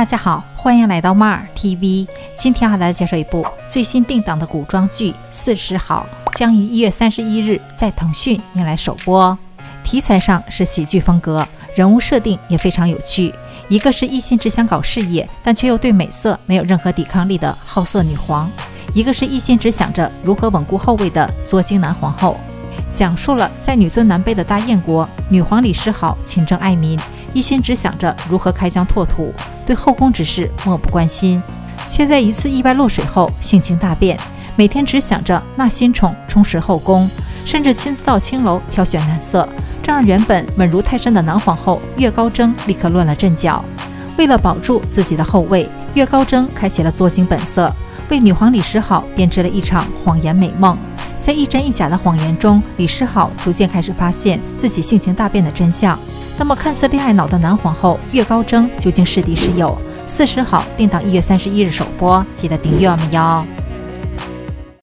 大家好，欢迎来到 Mar TV。今天和大家介绍一部最新定档的古装剧《四十好》，将于一月三十一日在腾讯迎来首播。题材上是喜剧风格，人物设定也非常有趣。一个是一心只想搞事业，但却又对美色没有任何抵抗力的好色女皇；一个是一心只想着如何稳固后位的作精男皇后。讲述了在女尊男卑的大燕国，女皇李世好勤政爱民，一心只想着如何开疆拓土，对后宫之事漠不关心，却在一次意外落水后性情大变，每天只想着纳新宠充实后宫，甚至亲自到青楼挑选男色，这让原本稳如泰山的男皇后岳高征立刻乱了阵脚。为了保住自己的后位，岳高征开启了作精本色，为女皇李世好编织了一场谎言美梦。在一真一假的谎言中，李世好逐渐开始发现自己性情大变的真相。那么，看似恋爱脑的男皇后岳高征究竟是敌是友？四十好定档一月三十一日首播，记得订阅我们哟。